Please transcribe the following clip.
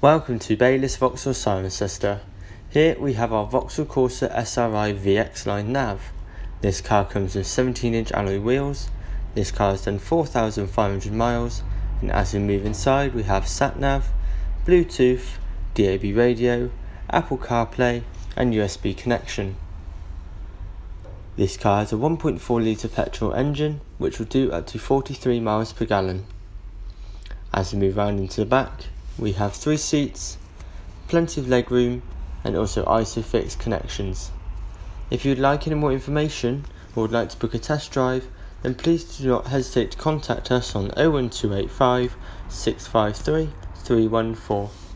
Welcome to Baylis Vauxhall Cirencester. Here we have our Vauxhall Corsa SRI VX line nav. This car comes with 17 inch alloy wheels. This car has done 4,500 miles and as we move inside we have sat nav, Bluetooth, DAB radio, Apple CarPlay and USB connection. This car has a 1.4 litre petrol engine which will do up to 43 miles per gallon. As we move around into the back we have three seats, plenty of leg room and also ISOFIX connections. If you would like any more information or would like to book a test drive then please do not hesitate to contact us on 01285 653 314.